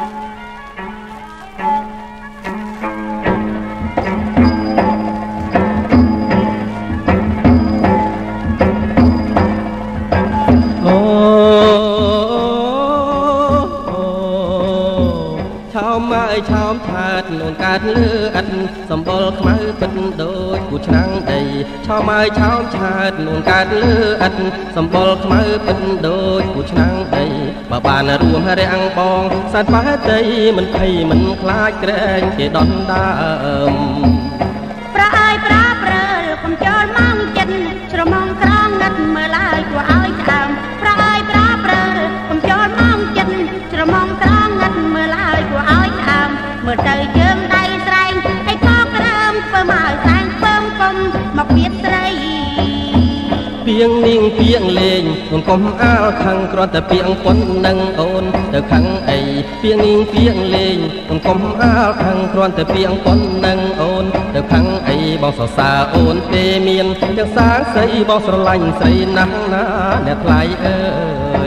Música ឆោមឆាតនួនកាត់លឺអិតសម្បុរខ្មៅពិតដូចគូឆ្នាំងដីឆោមហើយឆោមឆាតនួនកាត់លឺអិតសម្បុរខ្មៅពិតដូចគូឆ្នាំងដីបើបានរួមរាំងបងសាត់ប៉ះដីមិនភ័យមិនខ្លាចក្រែងគេដុនដើម ពីងនាងពីងលេងអូនកុំអាលខឹងគ្រាន់តែពីងប៉ុននឹងអូនទៅខឹងអីពីងនាងពីងលេងអូនកុំអាលខឹងគ្រាន់តែពីងប៉ុននឹងអូនទៅខឹងអីបងសរសើរអូនទេមានទាំងសាងស្រីបងស្រឡាញ់ស្រីណាស់ណាអ្នកថ្លៃអើ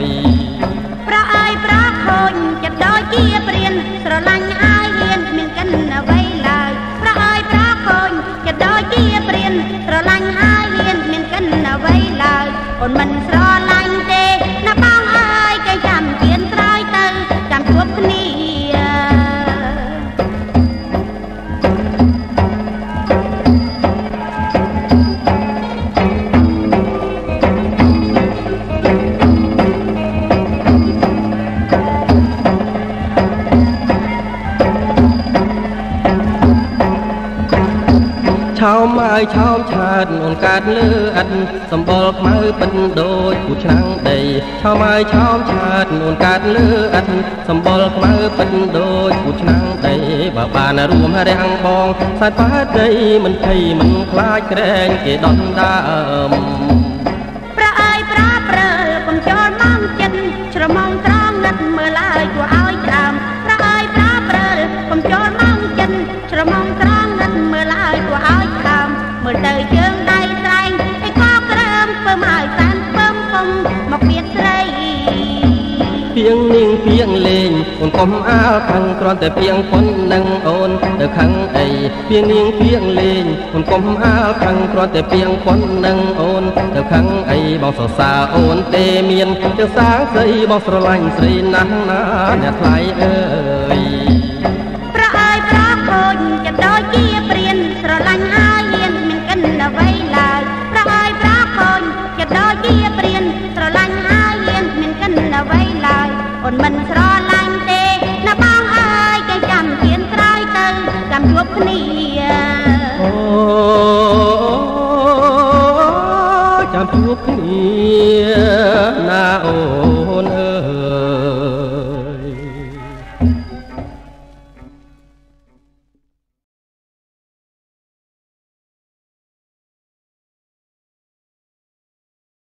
យប្រអើយប្រខូចចិត្តដូចជាព្រានស្រឡាញ់អាយអ្វីឡើយប្រអើយប្រកូនក៏ដូចជាព្រានស្រឡាញ់ អូនមិនស្រឡាញ់ ឆោមហើយឆោមឆាតអូនកាត់លើអិតសម្បល់ខ្មៅពិនដូចគូឆ្នាំងដីឆោមហើយឆោមឆាតអូនកាត់លើអិតសម្បល់ខ្មៅពិនដូចគូឆ្នាំងដីបើបានរួមរាំងបងសាច់ប៉ាដីមិនភ័យមិនខ្លាចក្រែងគេដុនដើមប្រអើយប្រព្រើកុំចូលមកចិត្តច្រមុំត្រង់ណាត់មើលឡើយគួរ មកពៀតស្រីពីងនាងពីងលេងអូនកុំអាលខាងគ្រាន់តែពីងប៉ុននឹងអូនទៅខាងអីពីងនាងពីងលេងអូនកុំអាលខាងគ្រាន់តែពីងប៉ុននឹងអូនទៅខាងអីបងសរសើរអូនទេមានទាំងសាងស្រីបងស្រឡាញ់ស្រីណាស់ណាអ្នកថ្លៃអើយ មិនស្រឡាញ់ទេណាបងអើយគេចាំគៀនក្រោយទៅចាំជួបគ្នា